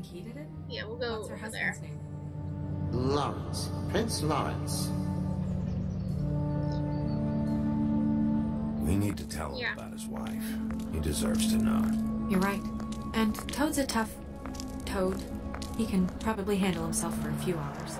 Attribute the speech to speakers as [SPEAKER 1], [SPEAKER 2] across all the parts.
[SPEAKER 1] think he did it?
[SPEAKER 2] Yeah, we'll go
[SPEAKER 1] What's her
[SPEAKER 2] over there.
[SPEAKER 1] husband's name?
[SPEAKER 3] Lawrence. Prince Lawrence.
[SPEAKER 4] We need to tell him
[SPEAKER 2] Yeah.
[SPEAKER 4] about his wife. He deserves to know.
[SPEAKER 1] You're right. And Toad's a tough Toad. He can probably handle himself for a few hours.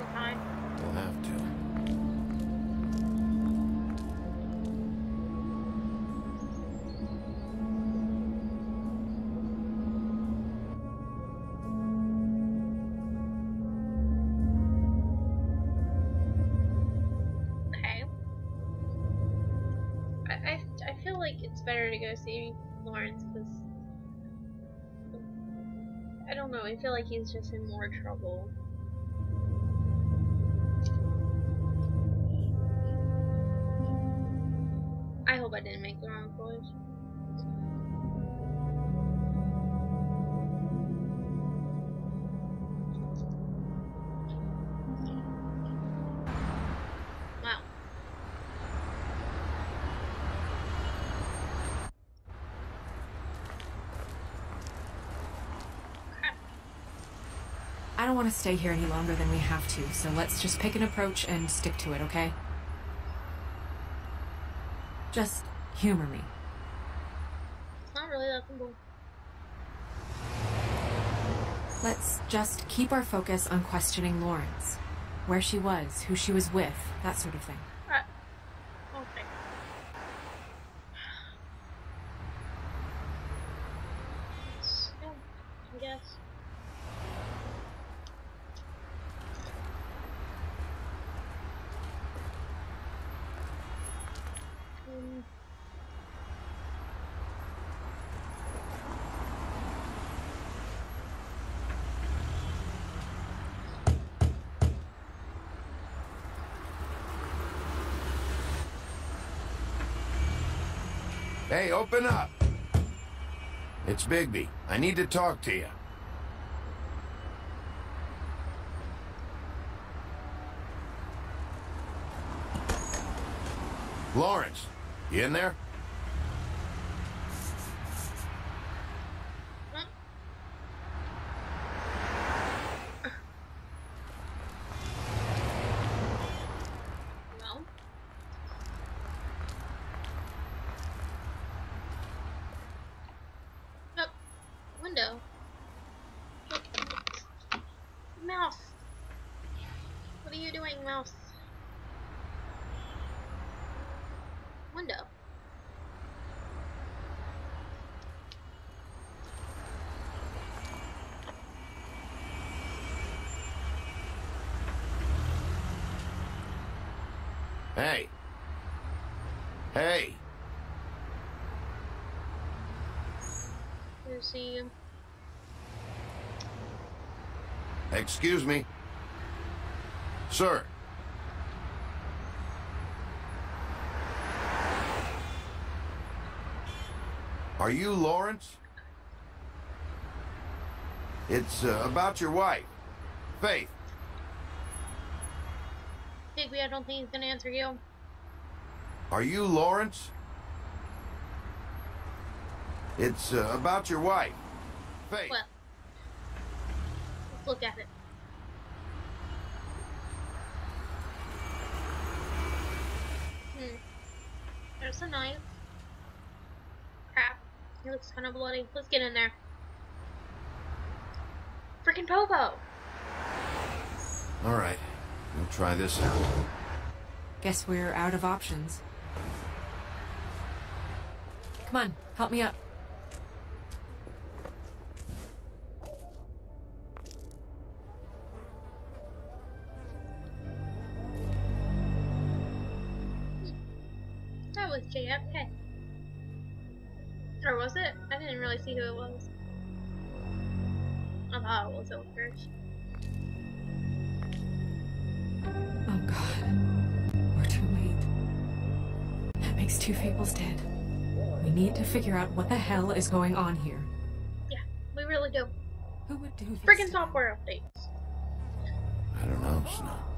[SPEAKER 2] Feel like he's just in more trouble. I hope I didn't make the wrong choice.
[SPEAKER 1] I don't want to stay here any longer than we have to, so let's just pick an approach and stick to it, okay? Just humor me.
[SPEAKER 2] It's not really that simple.
[SPEAKER 1] Let's just keep our focus on questioning Lawrence. Where she was, who she was with, that sort of thing.
[SPEAKER 2] Alright. Okay. Yeah, I guess. Um,
[SPEAKER 4] Open up! It's Bigby. I need to talk to you. Lawrence, you in there?
[SPEAKER 2] huh? No. Yep. Window. Mouse. What are you doing, mouse? Window.
[SPEAKER 4] Hey. Hey.
[SPEAKER 2] You see him.
[SPEAKER 4] Excuse me. Sir. Are you Lawrence? It's uh, about your wife, Faith.
[SPEAKER 2] Bigby, I don't think he's gonna answer you.
[SPEAKER 4] Are you Lawrence? It's uh, about your wife, Faith.
[SPEAKER 2] Well, look at it. Hmm. There's a knife. Crap. He looks kind of bloody. Let's get in there. Freaking Popo!
[SPEAKER 4] All right, we'll try this out.
[SPEAKER 1] Guess we're out of options. Come on, help me up.
[SPEAKER 2] Or was it? I didn't really see who it was. I thought it was at first.
[SPEAKER 1] Oh god. We're too late. That makes two Fables dead. We need to figure out what the hell is going on here.
[SPEAKER 2] Yeah, we really do.
[SPEAKER 1] Who would do this?
[SPEAKER 2] Freaking software updates.
[SPEAKER 4] I don't know, Snow.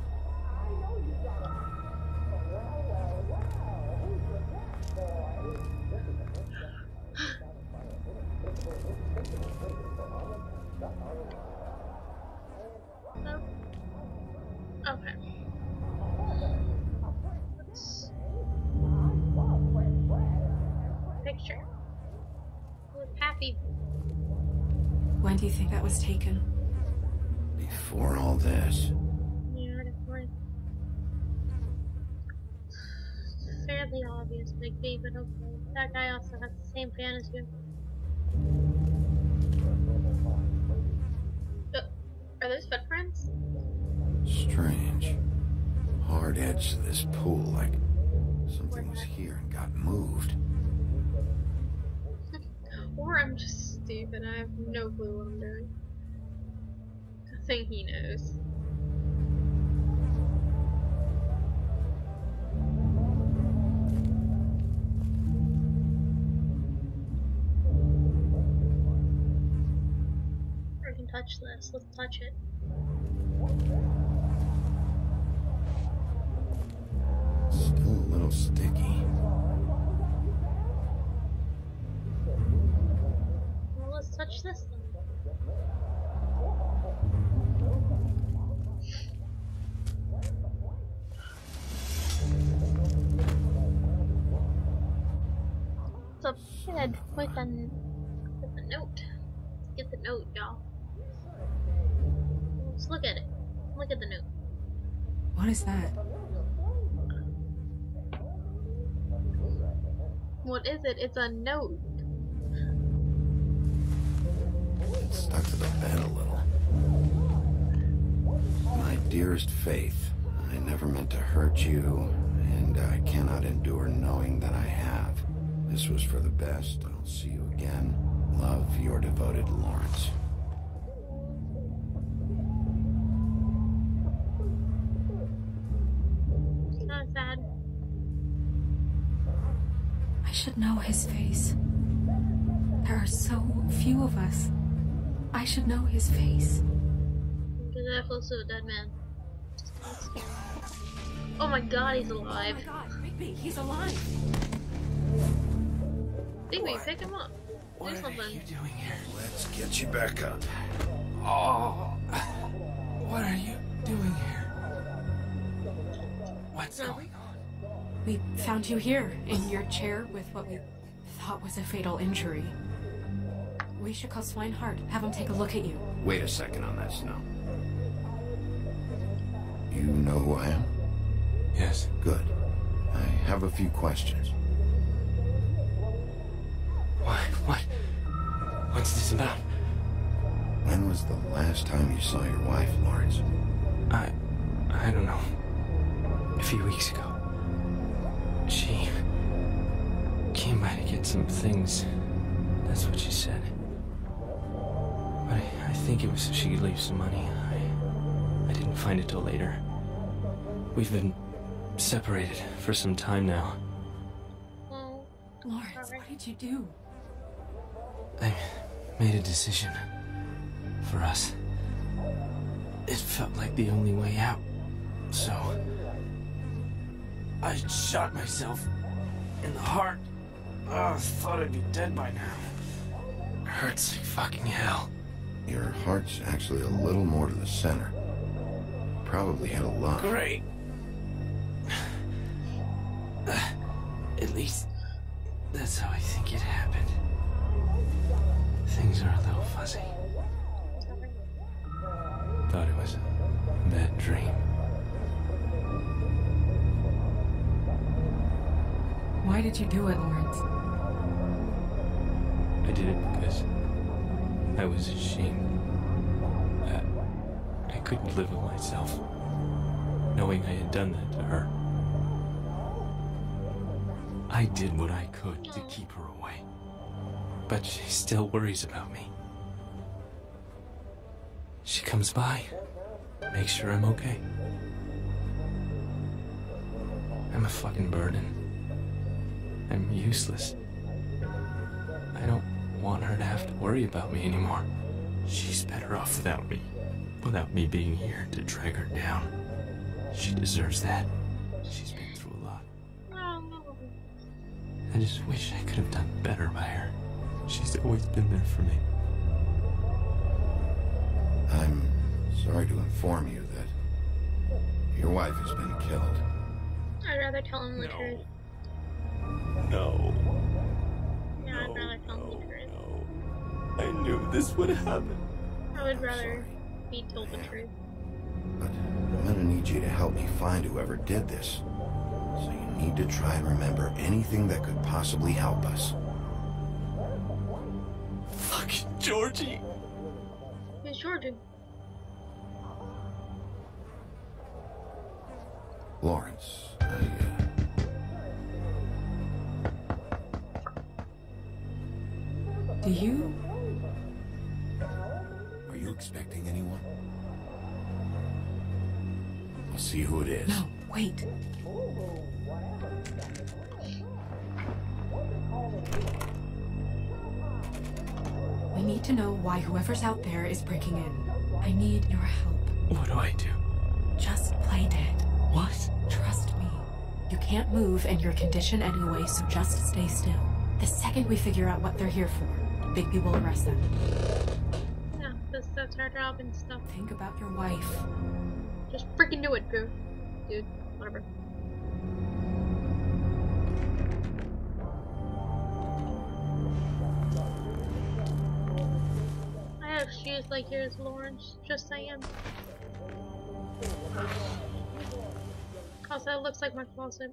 [SPEAKER 2] Okay. Picture. Happy.
[SPEAKER 1] When do you think that was taken?
[SPEAKER 4] Before all this.
[SPEAKER 2] Yeah, before. Fairly obvious, Big B, but okay. That guy also has the same plan as you. Those footprints?
[SPEAKER 4] Strange. Hard edge to this pool, like something was here and got moved.
[SPEAKER 2] Or I'm just stupid. I have no clue what I'm doing. I think he knows. Let's touch it.
[SPEAKER 1] What is
[SPEAKER 2] it? It's a note.
[SPEAKER 4] Stuck to the bed a little. My dearest Faith, I never meant to hurt you, and I cannot endure knowing that I have. This was for the best. I'll see you again. Love, your devoted Lawrence.
[SPEAKER 1] Should know his face. There are so few of us. I should know his face.
[SPEAKER 2] Because I feel so a dead man. Oh my god, he's alive.
[SPEAKER 1] Oh my god, Bigby, he's alive.
[SPEAKER 2] Bigby, pick him up. Do something.
[SPEAKER 5] What are you doing here?
[SPEAKER 4] Let's get you back up.
[SPEAKER 5] Oh, what are you doing here? What's
[SPEAKER 2] No.
[SPEAKER 5] going on?
[SPEAKER 1] We found you here, in your chair, with what we thought was a fatal injury. We should call Swineheart, have him take a look at you.
[SPEAKER 4] Wait a second on that snow. You know who I am?
[SPEAKER 5] Yes.
[SPEAKER 4] Good. I have a few questions.
[SPEAKER 5] What? What? What's this about?
[SPEAKER 4] When was the last time you saw your wife, Lawrence?
[SPEAKER 5] I, I don't know. A few weeks ago, she came by to get some things. That's what she said. But I, I think it was so she could leave some money. I, I didn't find it till later. We've been separated for some time now.
[SPEAKER 2] Oh,
[SPEAKER 1] Lawrence, what did you do?
[SPEAKER 5] I made a decision for us. It felt like the only way out. So I shot myself in the heart. Oh, thought I'd be dead by now. Hurts like fucking hell.
[SPEAKER 4] Your heart's actually a little more to the center. Probably had a lot.
[SPEAKER 5] Great. At least that's how I think it happened. Things are a little fuzzy. Thought it was a bad dream.
[SPEAKER 1] Why did you do it, Lawrence?
[SPEAKER 5] I did it because I was ashamed. I, I couldn't live with myself, knowing I had done that to her. I did what I could to keep her away, but she still worries about me. She comes by, makes sure I'm okay. I'm a fucking burden. I'm useless. I don't want her to have to worry about me anymore. She's better off without me. Without me being here to drag her down. She deserves that. She's been through a lot. I just wish I could have done better by her. She's always been there for me.
[SPEAKER 4] I'm sorry to inform you that your wife has been killed.
[SPEAKER 2] I'd rather tell him the truth.
[SPEAKER 5] No. I knew this would happen.
[SPEAKER 2] I would rather be told the truth.
[SPEAKER 4] But I'm gonna need you to help me find whoever did this. So you need to try and remember anything that could possibly help us.
[SPEAKER 5] Fucking Georgie.
[SPEAKER 2] Who's Jordan?
[SPEAKER 4] Lawrence, I, uh,
[SPEAKER 1] Do you?
[SPEAKER 4] are you expecting anyone? I'll see who it is.
[SPEAKER 1] No, wait. We need to know why whoever's out there is breaking in. I need your help.
[SPEAKER 5] What do I do?
[SPEAKER 1] Just play dead.
[SPEAKER 5] What?
[SPEAKER 1] Trust me. You can't move in your condition anyway, so just stay still. The second we figure out what they're here for, Bigby will arrest them.
[SPEAKER 2] Yeah, that's, that's our job and stuff.
[SPEAKER 1] Think about your wife.
[SPEAKER 2] Just freaking do it, Drew. Dude, whatever. I have shoes like yours, Lawrence. Just saying. Also, it looks like my closet.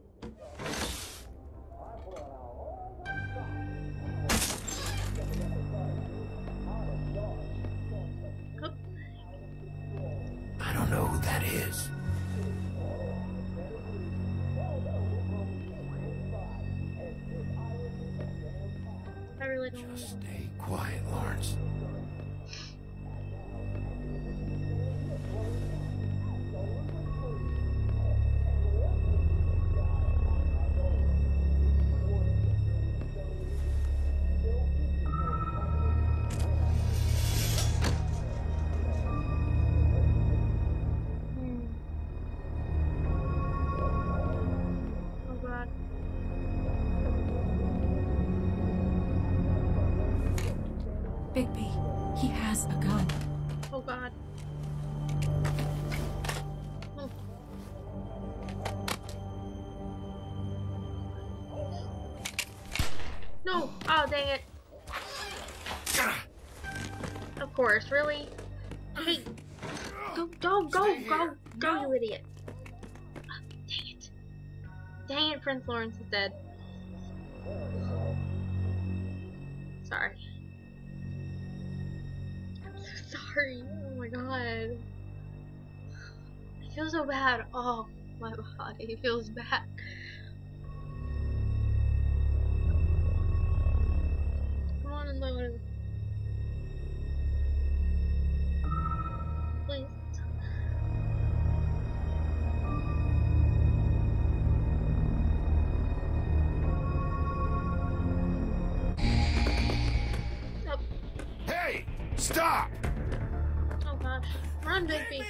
[SPEAKER 4] Stay
[SPEAKER 2] No! Oh dang it. Of course, really? Hey! Go, go, go, go, go, you idiot. Dang it. Dang it, Prince Lawrence is dead. Sorry. I'm so sorry. Oh my god. I feel so bad. Oh, my body feels bad. On and load.
[SPEAKER 4] Hey! Stop!
[SPEAKER 2] oh gosh. Run, Bigby.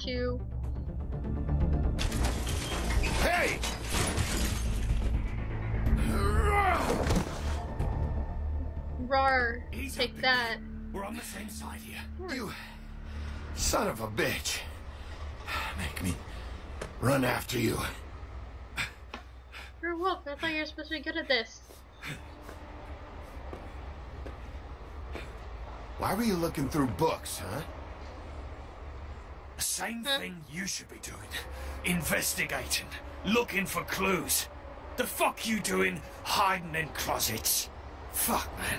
[SPEAKER 2] Got you.
[SPEAKER 4] Hey!
[SPEAKER 2] Roar.
[SPEAKER 4] Easy,
[SPEAKER 2] Take that.
[SPEAKER 4] We're on the same side here. You son of a bitch. Make me run after you.
[SPEAKER 2] You're a wolf. I thought you were supposed to be good at this.
[SPEAKER 4] Why were you looking through books, huh?
[SPEAKER 6] The same thing you should be doing. Investigating. Looking for clues. The fuck you doing hiding in closets? Fuck, man.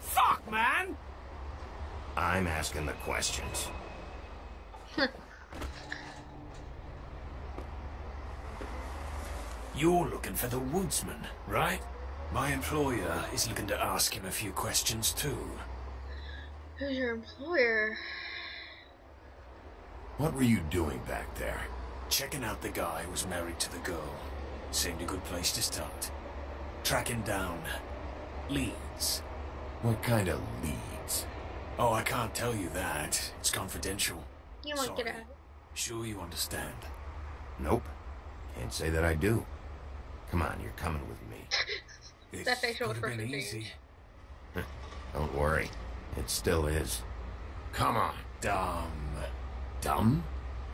[SPEAKER 6] Fuck, man!
[SPEAKER 4] I'm asking the questions.
[SPEAKER 6] You're looking for the woodsman, right? My employer is looking to ask him a few questions too.
[SPEAKER 2] Who's your employer?
[SPEAKER 4] What were you doing back there?
[SPEAKER 6] Checking out the guy who was married to the girl. Seemed a good place to start. Tracking down leads.
[SPEAKER 4] What kind of leads?
[SPEAKER 6] Oh, I can't tell you that. It's confidential.
[SPEAKER 2] You want to get out.
[SPEAKER 6] Sure you understand.
[SPEAKER 4] Nope. Can't say that I do. Come on, you're coming with me.
[SPEAKER 6] This
[SPEAKER 2] That facial
[SPEAKER 6] could have been easy.
[SPEAKER 4] Don't worry. It still is. Come on.
[SPEAKER 6] Dumb.
[SPEAKER 4] Dumb?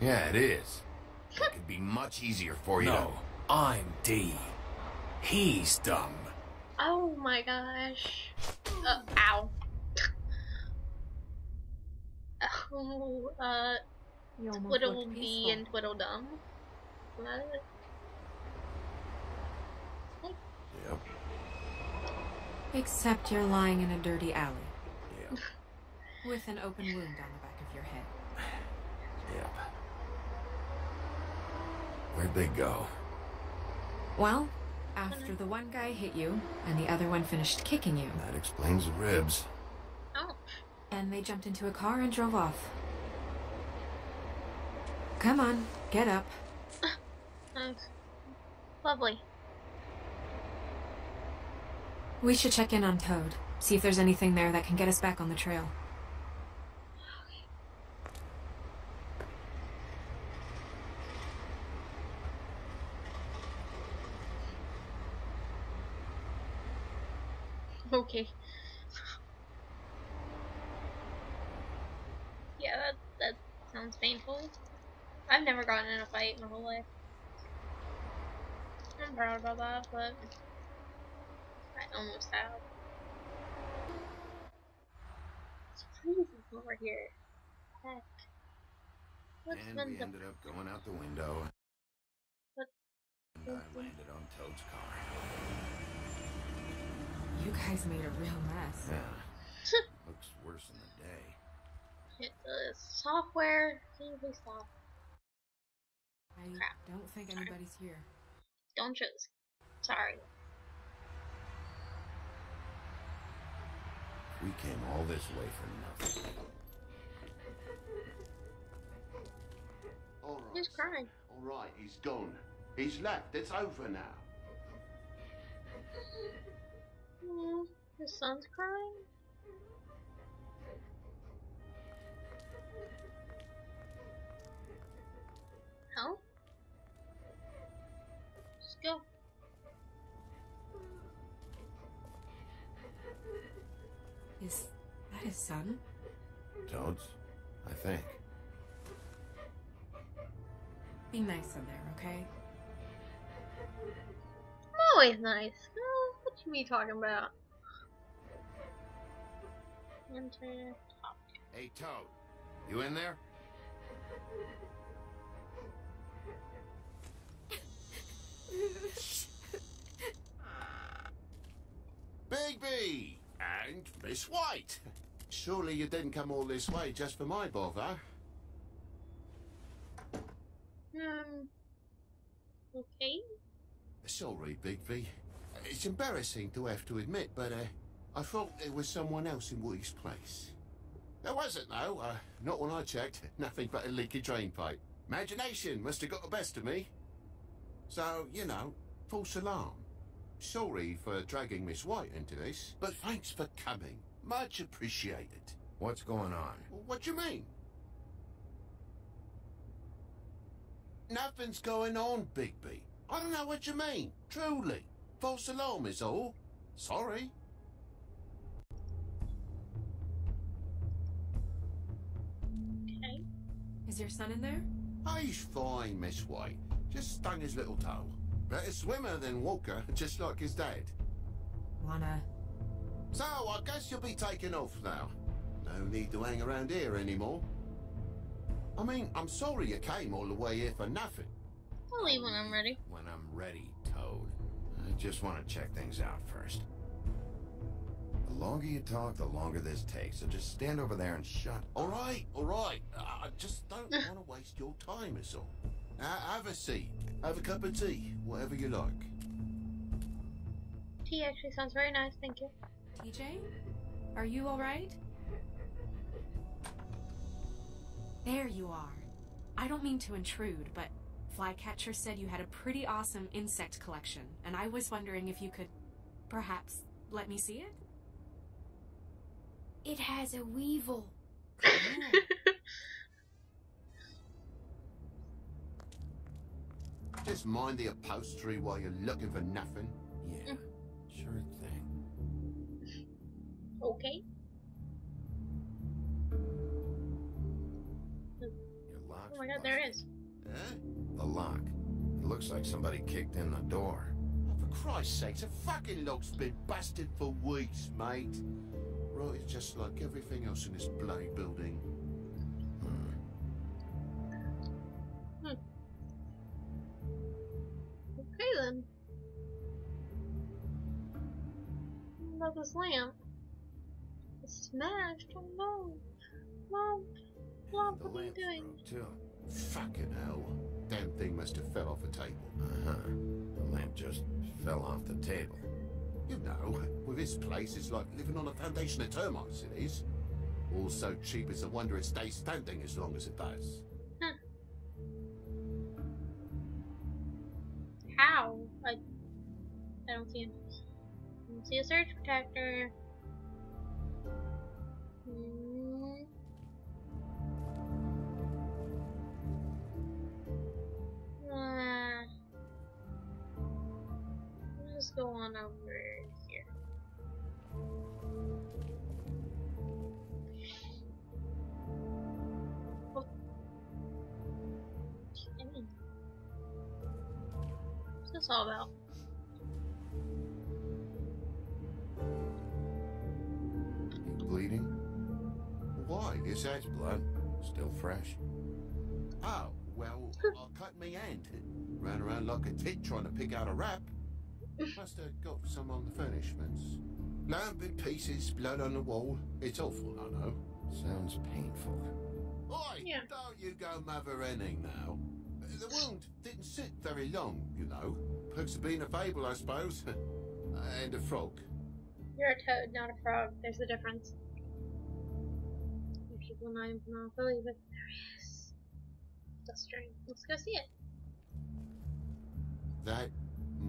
[SPEAKER 4] Yeah, it is. It could be much easier for you
[SPEAKER 6] No, I'm D. He's dumb.
[SPEAKER 2] Oh my gosh. Uh, ow. Oh, uh, Tweedle
[SPEAKER 1] Dee
[SPEAKER 2] and Tweedle Dum. Isn't that it?
[SPEAKER 4] to. Yep.
[SPEAKER 1] Except you're lying in a dirty alley
[SPEAKER 4] Yep.
[SPEAKER 1] with an open wound on the back of your head.
[SPEAKER 4] Yep. Where'd they go?
[SPEAKER 1] Well, after the one guy hit you and the other one finished kicking you,
[SPEAKER 4] That explains the ribs.
[SPEAKER 2] Ouch.
[SPEAKER 1] and they jumped into a car and drove off. Come on, get up.
[SPEAKER 2] Thanks. Lovely.
[SPEAKER 1] We should check in on Toad. See if there's anything there that can get us back on the trail.
[SPEAKER 2] Okay. Yeah, that that sounds painful. I've never gotten in a fight my whole life. I'm proud about that, but I almost have. It's freezing over here. Heck. What's
[SPEAKER 4] And we
[SPEAKER 2] the
[SPEAKER 4] ended up going out the window.
[SPEAKER 2] What?
[SPEAKER 4] And I landed on Toad's car.
[SPEAKER 1] You guys made a real mess.
[SPEAKER 4] Yeah. Looks worse in the day.
[SPEAKER 2] It does. Software. Can you please stop?
[SPEAKER 1] I
[SPEAKER 2] Crap.
[SPEAKER 1] don't think
[SPEAKER 2] Sorry.
[SPEAKER 1] anybody's here.
[SPEAKER 2] Don't choose. Sorry.
[SPEAKER 4] We came all this way for nothing.
[SPEAKER 3] All
[SPEAKER 2] Who's crying?
[SPEAKER 3] All right, he's gone. He's left. It's over now.
[SPEAKER 2] Mm, his son's crying? Hell? Just go.
[SPEAKER 1] Is that his son?
[SPEAKER 4] Toad's? I think.
[SPEAKER 1] Be nice in there, okay?
[SPEAKER 2] Always nice. Oh, what you be talking about?
[SPEAKER 4] Hey, Toad. You in there?
[SPEAKER 3] Bigby! And Miss White! Surely you didn't come all this way just for my bother?
[SPEAKER 2] Um. Okay.
[SPEAKER 3] Bigby. It's embarrassing to have to admit, but uh, I thought there was someone else in Woody's place. There wasn't, though. Uh, not when I checked. Nothing but a leaky drain pipe. Imagination must have got the best of me. So, you know, false alarm. Sorry for dragging Miss White into this, but thanks for coming. Much appreciated.
[SPEAKER 4] What's going on?
[SPEAKER 3] What do you mean? Nothing's going on, Bigby. I don't know what you mean. Truly. False alarm is all. Sorry.
[SPEAKER 2] Okay.
[SPEAKER 1] Is your son in there?
[SPEAKER 3] Oh, he's fine, Miss White. Just stung his little toe. Better swimmer than Walker, just like his dad.
[SPEAKER 1] Wanna.
[SPEAKER 3] So, I guess you'll be taking off now. No need to hang around here anymore. I mean, I'm sorry you came all the way here for nothing.
[SPEAKER 2] I'll leave when I'm ready.
[SPEAKER 4] When I'm ready, Toad. I just want to check things out first. The longer you talk, the longer this takes, so just stand over there and shut
[SPEAKER 3] All right, all right. I just don't want to waste your time, is all. Have a seat. Have a cup of tea. Whatever you like.
[SPEAKER 2] Tea actually sounds very nice, thank you.
[SPEAKER 1] TJ? Are you alright? There you are. I don't mean to intrude, but Flycatcher said you had a pretty awesome insect collection, and I was wondering if you could perhaps let me see it?
[SPEAKER 7] It has a weevil.
[SPEAKER 3] Just mind the upholstery while you're looking for nothing.
[SPEAKER 4] Yeah, sure thing.
[SPEAKER 2] Okay. Oh my god, there it is.
[SPEAKER 3] Eh?
[SPEAKER 4] The lock. It looks like somebody kicked in the door.
[SPEAKER 3] Oh, for Christ's sake, the fucking lock's been busted for weeks, mate. Right, it's just like everything else in this bloody building.
[SPEAKER 4] Hmm.
[SPEAKER 2] Okay then. What about this lamp? It's smashed. Oh no. Mom. Mom, what are you doing?
[SPEAKER 4] too.
[SPEAKER 3] Fucking hell. Damn thing must have fell off a table.
[SPEAKER 4] Uh-huh. The lamp just fell off the table.
[SPEAKER 3] You know, with this place, it's like living on a foundation of termites, it is. All so cheap, it's a wonder it stays standing as long as it does.
[SPEAKER 2] How? I, I don't see it. I don't see a surge protector. Go on over here. Dang. What's this all about?
[SPEAKER 4] You bleeding?
[SPEAKER 3] Why? Is that...
[SPEAKER 4] Blood? Still fresh?
[SPEAKER 3] Oh, well, I cut my hand. Ran around like a tit trying to pick out a wrap. Must have got some on the furnishments. Lamp in pieces, blood on the wall. It's awful, I know.
[SPEAKER 4] Sounds painful.
[SPEAKER 3] Oi,
[SPEAKER 2] Yeah.
[SPEAKER 3] don't you go mother ending now. The wound didn't sit very long, you know. Perks of being a fable, I suppose. and a frog.
[SPEAKER 2] You're a toad, not a frog. There's a difference. If people not even not believe it, there is. That's strange. Let's go see it.
[SPEAKER 3] That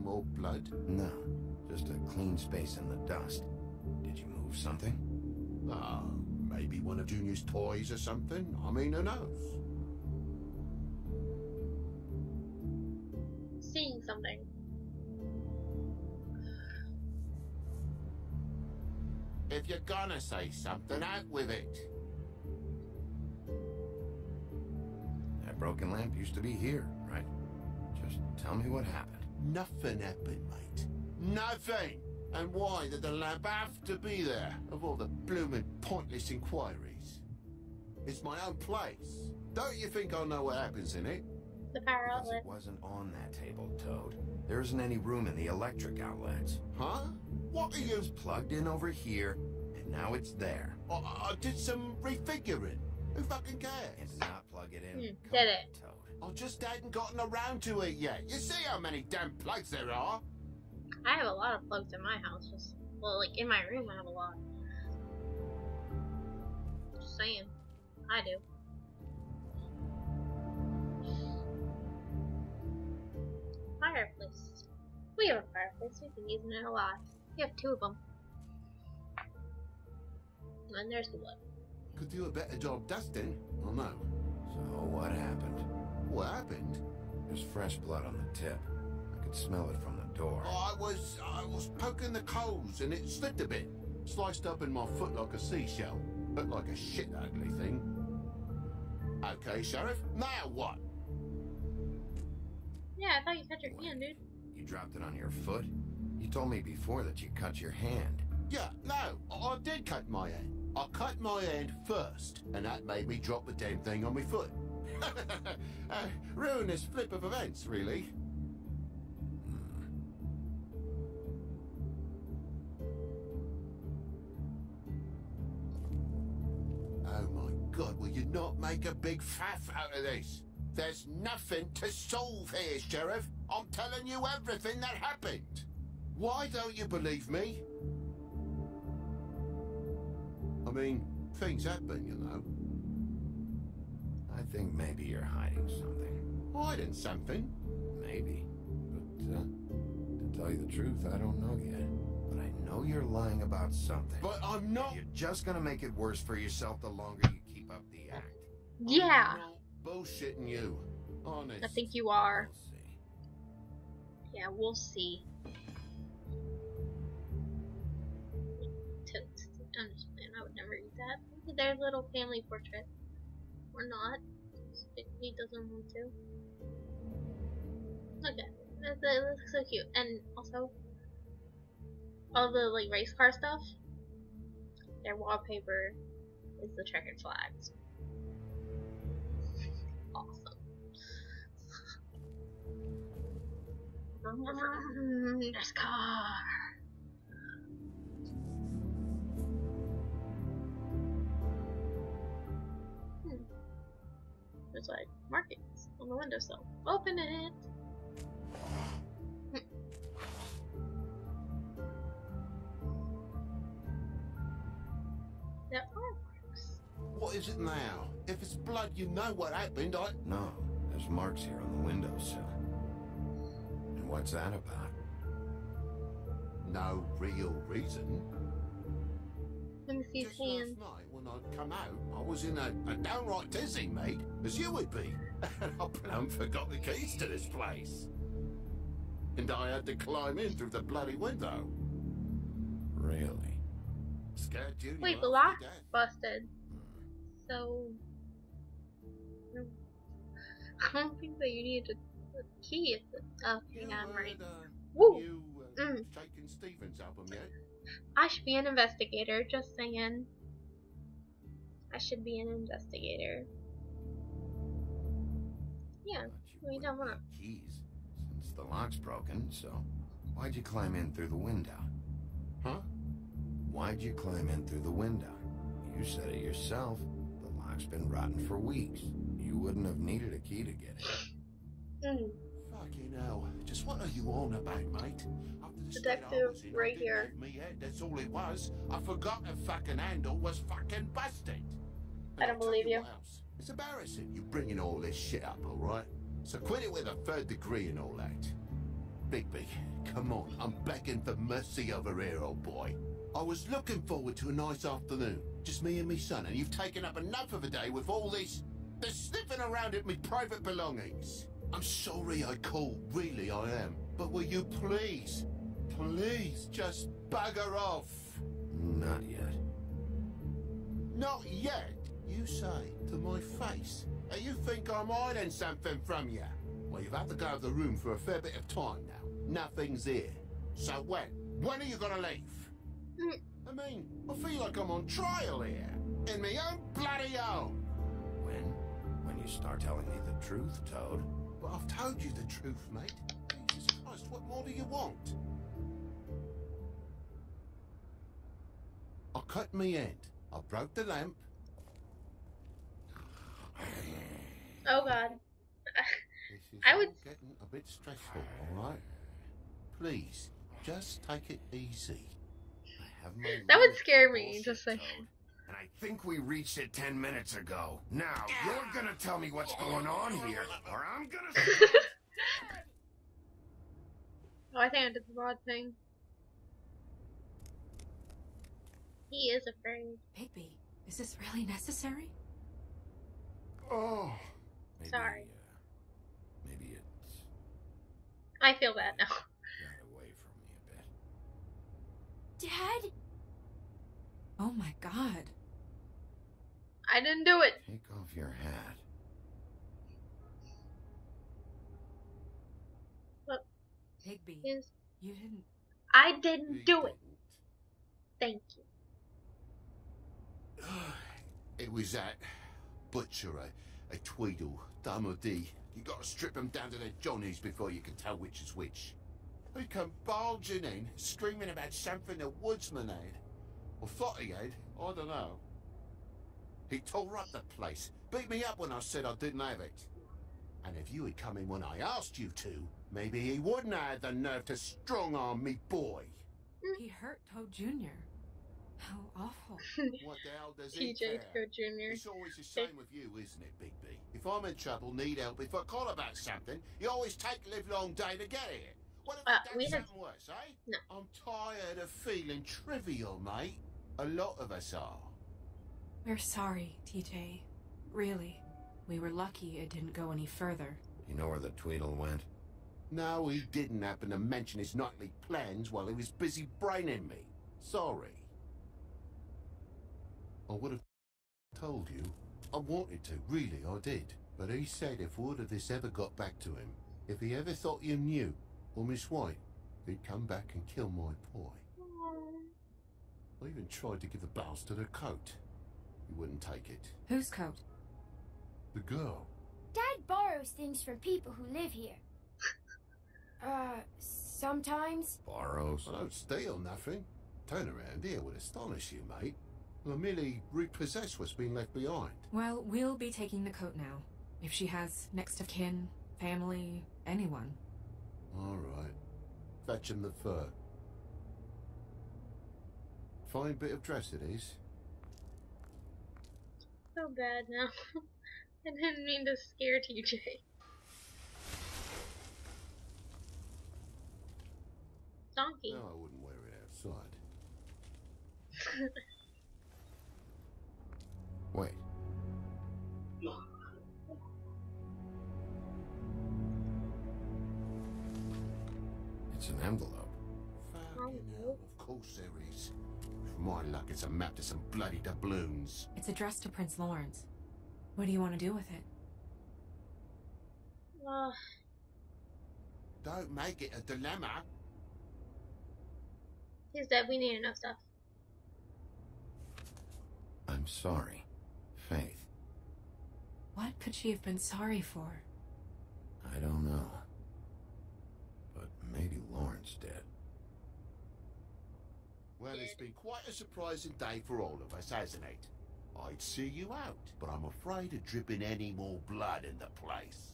[SPEAKER 3] more blood?
[SPEAKER 4] No, just a clean space in the dust. Did you move something?
[SPEAKER 3] Ah, maybe one of Junior's toys or something. I mean, who knows?
[SPEAKER 2] Seeing something.
[SPEAKER 3] If you're gonna say something, out with it.
[SPEAKER 4] That broken lamp used to be here, right? Just tell me what happened.
[SPEAKER 3] Nothing happened, mate. Nothing! And why did the lamp have to be there, of all the blooming pointless inquiries? It's my own place. Don't you think I know what happens in it?
[SPEAKER 2] The power outlet.
[SPEAKER 4] it wasn't on that table, Toad. There isn't any room in the electric outlets.
[SPEAKER 3] Huh? What are you...
[SPEAKER 4] It's plugged in over here, and now it's there.
[SPEAKER 3] I, I did some refiguring. Who fucking
[SPEAKER 4] And
[SPEAKER 3] cares?
[SPEAKER 4] to not plug it in.
[SPEAKER 2] Hmm,
[SPEAKER 4] Come
[SPEAKER 2] did it.
[SPEAKER 4] Toad.
[SPEAKER 3] I just hadn't gotten around to it yet. You see how many damn plugs there are?
[SPEAKER 2] I have a lot of plugs in my house. Just well, like in my room, I have a lot. Just saying, I do. Fireplace. We have a fireplace. We've been using it a lot. We have two of them. And there's the wood.
[SPEAKER 3] Could do a better job dusting. I know.
[SPEAKER 4] So what happened?
[SPEAKER 3] What happened?
[SPEAKER 4] There's fresh blood on the tip. I could smell it from the door.
[SPEAKER 3] Oh, I was I was poking the coals and it slipped a bit. Sliced up in my foot like a seashell. Looked like a shit ugly thing. Okay, Sheriff. Now what?
[SPEAKER 2] Yeah, I thought you cut your hand, dude.
[SPEAKER 4] You dropped it on your foot? You told me before that you cut your hand.
[SPEAKER 3] Yeah, no, I, I did cut my hand. I cut my hand first, and that made me drop the damn thing on my foot. Uh, a ruinous flip of events, really. Hmm. Oh my god, will you not make a big faff out of this? There's nothing to solve here, Sheriff. I'm telling you everything that happened. Why don't you believe me? I mean, things happen, you know.
[SPEAKER 4] I think maybe you're hiding something.
[SPEAKER 3] Hiding something?
[SPEAKER 4] Maybe. But, uh, to tell you the truth, I don't know yet. But I know you're lying about something.
[SPEAKER 3] But I'm not.
[SPEAKER 4] You're just gonna make it worse for yourself the longer you keep up the act.
[SPEAKER 2] Yeah,
[SPEAKER 3] I'm not bullshitting you. Honest.
[SPEAKER 2] I think you are.
[SPEAKER 4] We'll see.
[SPEAKER 2] Yeah, we'll see. Toast. I'm just playing. I would never eat that. Look at their little family portrait. Or not. He doesn't want to. Okay. That, that looks so cute. And also, all the like race car stuff. Their wallpaper is the checkered flags. Awesome. This car. There's like markings on the windowsill. Open it. Hmm. There are marks.
[SPEAKER 3] What is it now? If it's blood, you know what happened. I.
[SPEAKER 4] No, there's marks here on the windowsill. And what's that about?
[SPEAKER 3] No real reason.
[SPEAKER 2] Let me see his
[SPEAKER 3] Just last
[SPEAKER 2] hand.
[SPEAKER 3] Night when I'd come out, I was in a, a downright dizzy, mate, as you would be. And I plumb forgot the keys to this place. And I had to climb in through the bloody window.
[SPEAKER 4] Really?
[SPEAKER 3] Scared you.
[SPEAKER 2] Wait, the
[SPEAKER 3] half
[SPEAKER 2] lock's busted. So. no. I don't think that you need a, a key. At the, oh,
[SPEAKER 3] You
[SPEAKER 2] yeah, right.
[SPEAKER 3] uh,
[SPEAKER 2] Woo!
[SPEAKER 3] New uh,
[SPEAKER 2] Mm.
[SPEAKER 3] Shakin' Stevens album yet?
[SPEAKER 2] I should be an investigator, just saying. I should be an investigator. Yeah, we don't wanna-
[SPEAKER 4] keys, since the lock's broken, so why'd you climb in through the window?
[SPEAKER 3] Huh?
[SPEAKER 4] Why'd you climb in through the window? You said it yourself. The lock's been rotten for weeks. You wouldn't have needed a key to get in.
[SPEAKER 2] mm,
[SPEAKER 3] Fucking hell. Just what are you on about, mate? After the
[SPEAKER 2] Detective
[SPEAKER 3] in,
[SPEAKER 2] right here.
[SPEAKER 3] Me head, that's all it was. I forgot the fucking handle was fucking busted.
[SPEAKER 2] I don't believe you.
[SPEAKER 3] It's embarrassing you bringing all this shit up, alright? So quit it with a third degree and all that. Bigby, come on. I'm begging for mercy over here, old boy. I was looking forward to a nice afternoon. Just me and me son, and you've taken up enough of a day with all this... this sniffing around at me private belongings. I'm sorry I called, really I am. But will you please, please just bugger off?
[SPEAKER 4] Not yet.
[SPEAKER 3] Not yet, you say, to my face. And you think I'm hiding something from you? Well, you've had to go out of the room for a fair bit of time now. Nothing's here. So when? When are you gonna leave? I mean, I feel like I'm on trial here. In my own bloody home.
[SPEAKER 4] When? When you start telling me the truth, Toad.
[SPEAKER 3] But I've told you the truth, mate. Jesus Christ, what more do you want? I cut me end. I broke the lamp.
[SPEAKER 2] Oh god.
[SPEAKER 3] This is
[SPEAKER 2] I
[SPEAKER 3] all
[SPEAKER 2] would-
[SPEAKER 3] getting a bit stressful, all right? Please, just take it easy.
[SPEAKER 4] I have my
[SPEAKER 2] That would scare me, just saying.
[SPEAKER 4] Toad. And I think we reached it ten minutes ago. Now, you're gonna tell me what's going on here, or I'm gonna...
[SPEAKER 2] Oh, I think I did the wrong thing. He is afraid.
[SPEAKER 1] Bigby, is this really necessary?
[SPEAKER 3] Oh,
[SPEAKER 4] Maybe,
[SPEAKER 2] Sorry.
[SPEAKER 4] Uh, maybe it's
[SPEAKER 2] I feel bad now.
[SPEAKER 4] got away from me a bit.
[SPEAKER 1] Dad? Oh my god.
[SPEAKER 2] I didn't do it.
[SPEAKER 4] Take off your hat.
[SPEAKER 1] Bigby,
[SPEAKER 2] Is
[SPEAKER 1] you didn't.
[SPEAKER 2] I didn't do it. Thank you.
[SPEAKER 3] It was that butcher. a Tweedle, Dum or Dee. You gotta strip them down to their johnnies before you can tell which is which. He come barging in, screaming about something the woodsman had. Or thought he had, I don't know. He tore up the place, beat me up when I said I didn't have it. And if you had come in when I asked you to, maybe he wouldn't have had the nerve to strong-arm me boy.
[SPEAKER 1] He hurt Toad Jr. How awful.
[SPEAKER 3] What the hell does he
[SPEAKER 2] TJ
[SPEAKER 3] care?
[SPEAKER 2] Jr.
[SPEAKER 3] It's always the same with you, isn't it, Big B? If I'm in trouble, need help, if I call about something, you always take the live long day to get here. What if
[SPEAKER 2] Uh,
[SPEAKER 3] I
[SPEAKER 2] we
[SPEAKER 3] done
[SPEAKER 2] had-
[SPEAKER 3] worse, eh?
[SPEAKER 2] No.
[SPEAKER 3] I'm tired of feeling trivial, mate. A lot of us are.
[SPEAKER 1] We're sorry, TJ. Really. We were lucky it didn't go any further.
[SPEAKER 4] You know where the Tweedle went?
[SPEAKER 3] No, he didn't happen to mention his nightly plans while he was busy braining me. Sorry. I would have told you. I wanted to, really, I did. But he said if word of this ever got back to him, if he ever thought you knew, or Miss White, he'd come back and kill my boy. I even tried to give the bastard a coat. He wouldn't take it.
[SPEAKER 1] Whose coat?
[SPEAKER 3] The girl.
[SPEAKER 7] Dad borrows things from people who live here. Uh, sometimes.
[SPEAKER 4] Borrows.
[SPEAKER 3] I don't steal nothing. Turn around here would astonish you, mate. I merely repossess what's been left behind.
[SPEAKER 1] Well, we'll be taking the coat now. If she has next of kin, family, anyone.
[SPEAKER 3] All right. Fetch him the fur. Fine bit of dress it is.
[SPEAKER 2] So bad now. I didn't mean to scare TJ. Donkey.
[SPEAKER 3] No, I wouldn't wear it outside.
[SPEAKER 4] Wait. It's an envelope.
[SPEAKER 3] Fucking hell, of course there is. For my luck, it's a map to some bloody doubloons.
[SPEAKER 1] It's addressed to Prince Lawrence. What do you want to do with it?
[SPEAKER 2] Uh,
[SPEAKER 3] Don't make it a dilemma.
[SPEAKER 2] he's dead. We need enough stuff.
[SPEAKER 4] I'm sorry. Faith.
[SPEAKER 1] What could she have been sorry for?
[SPEAKER 4] I don't know. But maybe Lawrence did.
[SPEAKER 3] Well, it's been quite a surprising day for all of us, hasn't it? I'd see you out, but I'm afraid of dripping any more blood in the place.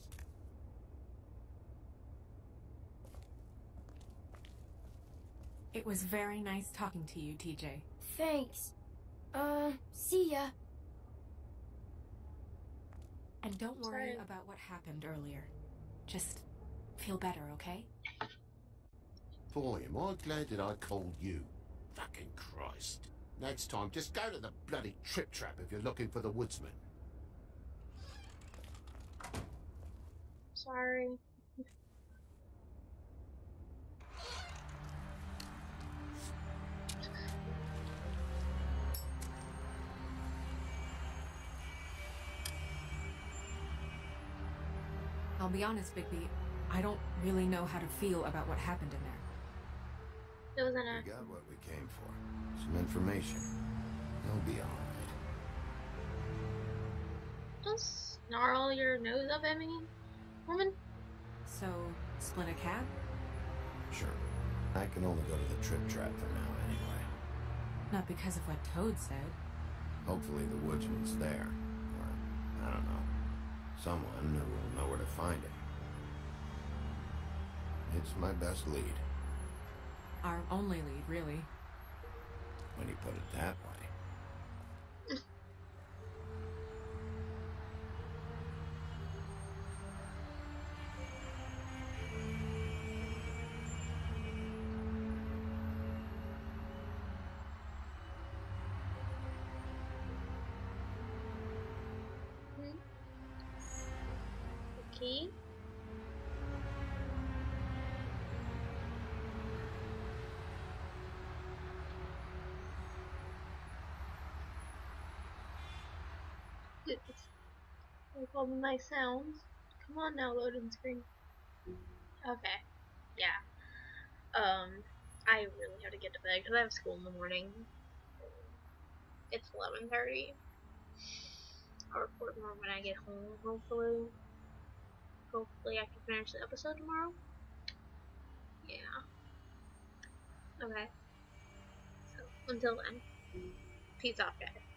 [SPEAKER 1] It was very nice talking to you, TJ.
[SPEAKER 7] Thanks. Uh, see ya.
[SPEAKER 1] And don't worry
[SPEAKER 2] Sorry.
[SPEAKER 1] about what happened earlier. Just feel better, okay?
[SPEAKER 3] Boy, am I glad that I called you. Fucking Christ. Next time, just go to the bloody trip trap if you're looking for the woodsman.
[SPEAKER 2] Sorry.
[SPEAKER 1] I'll be honest, Bigby. I don't really know how to feel about what happened in there.
[SPEAKER 2] It was an
[SPEAKER 4] We got what we came for. Some information. He'll be alright.
[SPEAKER 2] Don't snarl your nose up at me, woman.
[SPEAKER 1] So, split a cab?
[SPEAKER 4] Sure. I can only go to the trip trap for now anyway.
[SPEAKER 1] Not because of what Toad said.
[SPEAKER 4] Hopefully the woodsman's there. Or, I don't know. Someone who will know where to find him. It's my best lead,
[SPEAKER 1] Our only lead, really.
[SPEAKER 4] when you put it that way.
[SPEAKER 2] It's like all the nice sounds. Come on now, loading screen. Okay. Yeah. Um, I really have to get to bed because I have school in the morning. It's 11:30. I'll report more when I get home, hopefully. Hopefully I can finish the episode tomorrow. Yeah. Okay. So, until then, peace out, guys.